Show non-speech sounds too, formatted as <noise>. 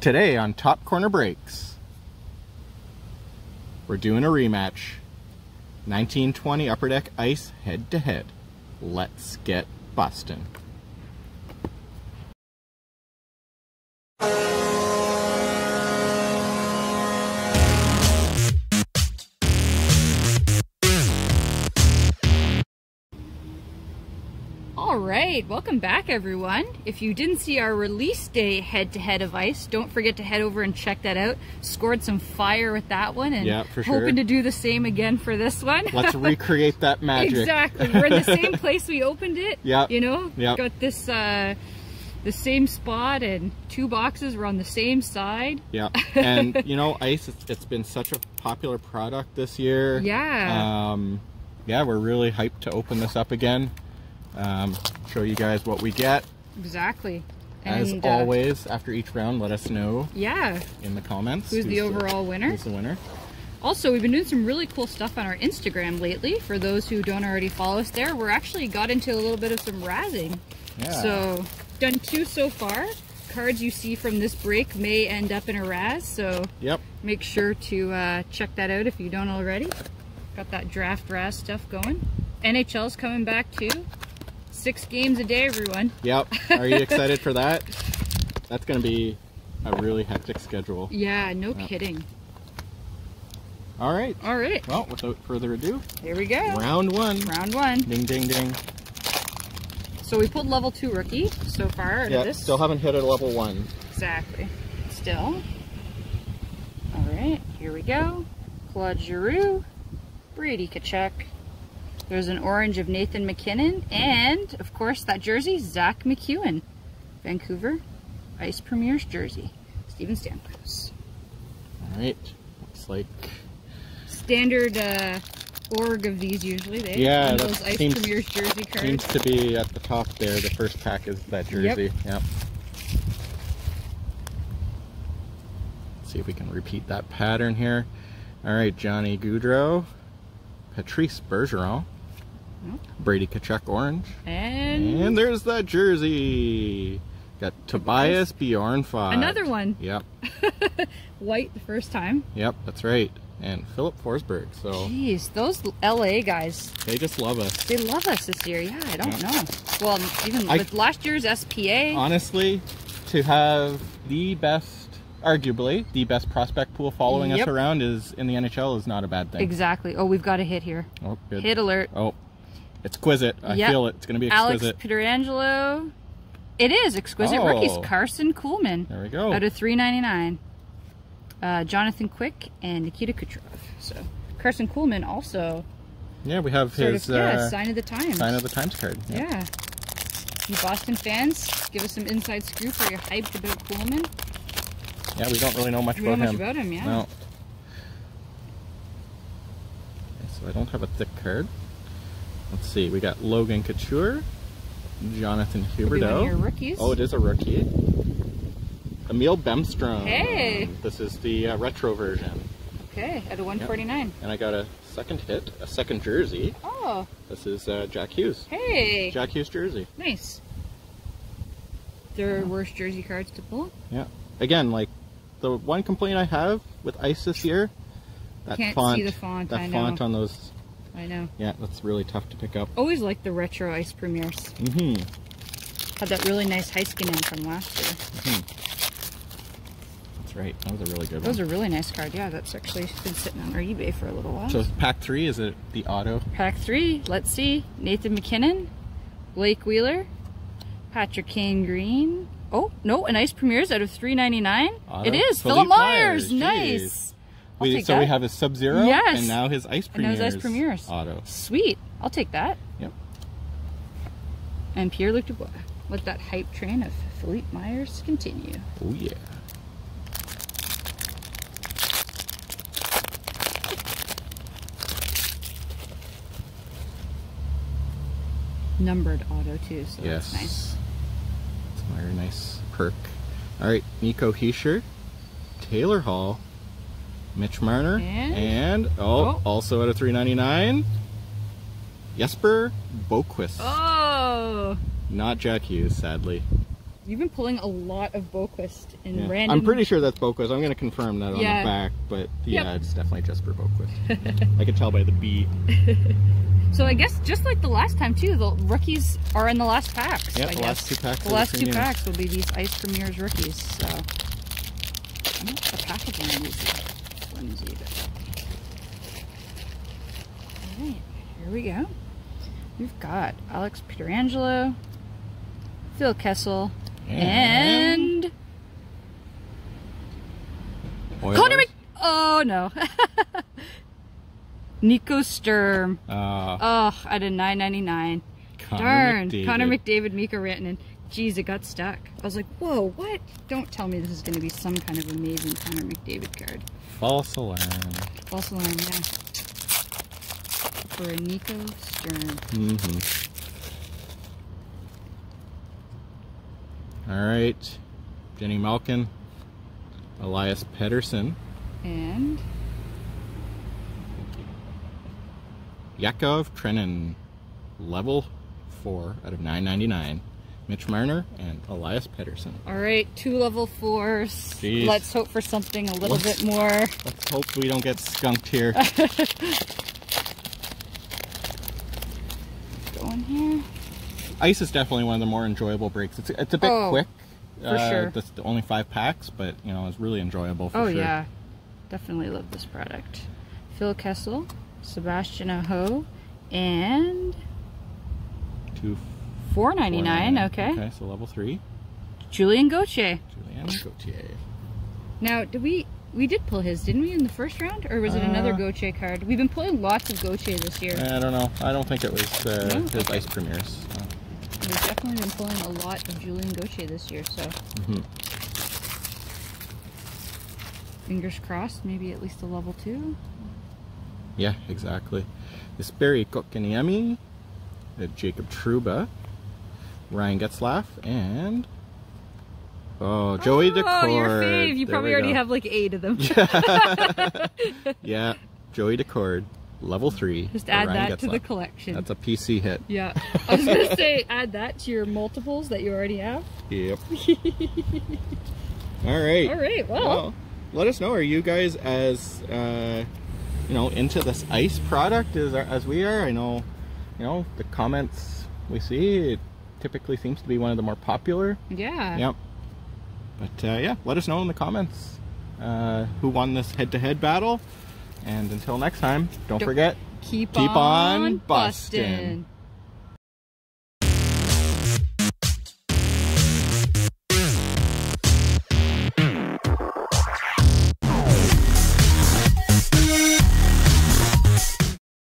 Today on Top Corner Breaks, we're doing a rematch. 1920 Upper Deck Ice head to head. Let's get bustin'. Right, welcome back everyone. If you didn't see our release day head-to-head of ice, don't forget to head over and check that out. Scored some fire with that one and Yeah, for sure. hoping to do the same again for this one. Let's <laughs> recreate that magic. exactly. We're in the same place we opened it. <laughs> Yeah. You know? Yep. Got this uh the same spot and two boxes were on the same side. Yeah, <laughs> and you know, ice, it's, it's been such a popular product this year. Yeah. Um, yeah, we're really hyped to open this up again. Um, show you guys what we get. Exactly. As And, uh, always, after each round, let us know Yeah. in the comments. Who's the overall winner? Who's the winner? Also, we've been doing some really cool stuff on our Instagram lately. For those who don't already follow us there, we're actually got into a little bit of some razzing. Yeah. So, done two so far. Cards you see from this break may end up in a Raz, so Yep. make sure to uh, check that out if you don't already. Got that draft Raz stuff going. NHL's coming back too. Six games a day, everyone. Yep. Are you <laughs> excited for that? That's going to be a really hectic schedule. Yeah, no kidding. All right. All right, Well, without further ado, here we go. round one. Round one. Ding, ding, ding. So we pulled level two rookie so far Yeah, this. still haven't hit a level one. Exactly. Still. All right, here we go. Claude Giroux, Brady Tkachuk. There's an orange of Nathan MacKinnon, and of course that jersey, Zack MacEwen, Vancouver Ice Premier's jersey, Steven Stamkos. All right. Looks like Standard uh, org of these usually. They Yeah, those Ice seems- Premier's jersey cards. seems to be at the top there. The first pack is that jersey. Yep. See if we can repeat that pattern here. All right, Johnny Gaudreau, Patrice Bergeron, Yep. Brady Tkachuk orange, and, and there's that jersey. Got Tobias Bjornfot. another one, Yep, <laughs> white the first time. yep, that's right. And Filip Forsberg. So Jeez, those LA guys they just love us. They love us this year. Yeah, I don't Yeah. know. Well, even I- with last year's SPA. honestly, to have the best, arguably the best prospect pool following Yep. us around is in the NHL is not a bad thing. exactly. Oh, we've got a hit here. Oh, good. Hit alert. Oh, exquisite. I Yep. feel it. It's going to be Alex exquisite. Pietrangelo. It is exquisite Oh. rookies. Karson Kuhlman There we go. out of 3.99. Uh, Jonathan Quick and Nikita Kucherov. So Karson Kuhlman also yeah, we have his of yeah uh, sign of the times. sign of the times card. yeah. You Boston fans, give us some inside scoop. Are you hyped about Kuhlman? Yeah, we don't really know much We know about much him. about him, yeah. No. Okay, so I don't have a thick card. Let's see. We got Logan Couture, Jonathan Could be one of your Huberdeau. Oh, it is a rookie. Emil Bemstrom. Hey. This is the uh, retro version. Okay, at a 149. And I got a second hit, a second jersey. Oh, This is uh, Jack Hughes. hey. Jack Hughes jersey. Nice. Their worst jersey cards to pull. Yeah. Again, like the one complaint I have with Ice this year, that Can't see font, the font, that I font on those, I know. yeah, that's really tough to pick up. Always liked the retro ice premieres. Mm-hmm. Had that really nice Heiskanen from last year. That's right. That was a really good That was a really nice card. Yeah, that's actually been sitting on our eBay for a little while. So pack three is it the auto? Pack three. Let's see. Nathan MacKinnon, Blake Wheeler, Patrick Kane Green. Oh no, an ice premieres out of 3.99. Auto? It is Philippe Myers, Myers. Nice. Take so that. we have his Sub Zero, Yes. and now his Ice And now Premiers. his Ice Premiers. auto. Sweet. I'll take that. Yep. And Pierre Luc Dubois. Let that hype train of Philippe Myers continue. Oh yeah. Numbered auto too, so yes. that's nice. It's a very nice perk. All right, Nico Hischier, Taylor Hall, Mitch Marner, And- oh, Oh. also at a 399, Jesper Boqvist. Oh, Not Jack Hughes, sadly. You've been pulling a lot of Boqvist in Yeah. random. I'm pretty sure that's Boqvist. I'm going to confirm that on the back, but yeah, Yep. it's definitely just for Boqvist. <laughs> I can tell by the B. <laughs> So I guess just like the last time too, the rookies are in the last packs. Yep, I the guess. last two packs The last two packs will be these Ice Premiers rookies. So Mm, the packaging is flimsy. But... All right, here we go. We've got Alex Pietrangelo, Phil Kessel, and, Oilers. Connor Mc. Oh no. <laughs> Nico Sturm. Uh, Oh, at a 9.99. Darn, McDavid. Connor McDavid, Mikko Rantanen. Jeez, it got stuck. I was like, whoa, what? Don't tell me this is going to be some kind of amazing Connor McDavid card. False alarm. False alarm, yeah. For a Nico Sturm. Mm-hmm. All right. Jenny Malkin. Elias Pettersson. And Yakov Trenin. Level 4 out of 999. Mitch Marner and Elias Pettersson. all right, two level fours. Jeez. Let's hope for something a little Let's- bit more. Let's hope we don't get skunked here. <laughs> Going here. Ice is definitely one of the more enjoyable breaks. It's, it's a bit Oh, quick. for uh, sure. That's only five packs, but you know it's really enjoyable for oh, sure. yeah. Definitely love this product. Phil Kessel, Sebastian Aho, and Two. Four ninety nine. Okay. Okay, so level three. Julien Gauthier. Julien Gauthier. Now, did we we did pull his, didn't we, in the first round, or was it another Uh, Gauthier card? We've been pulling lots of Gauthier this year. I don't know. I don't think it was uh, No? his ice premieres. so. We've definitely been pulling a lot of Julien Gauthier this year, so Mm Mhm. fingers crossed, maybe at least a level two. Yeah, exactly. This Barry Kotkaniemi, uh, Jacob Trouba, Ryan Getzlaf, and oh Joey oh, Daccord. your fave! You There probably already go. have like eight of them. <laughs> <laughs> Yeah, Joey Daccord, level three. Just add Ryan that to the collection. That's a PC hit. Yeah, I was gonna <laughs> say add that to your multiples that you already have. Yep. All right. All right, well, Well, let us know. Are you guys as uh, you know into this ice product as as we are? I know, you know, the comments we see it typically seems to be one of the more popular. yeah. Yep. But uh, yeah, let us know in the comments uh, who won this head-to-head battle. And until next time, don't Don't- forget Keep, Keep on, on bustin'. bustin'.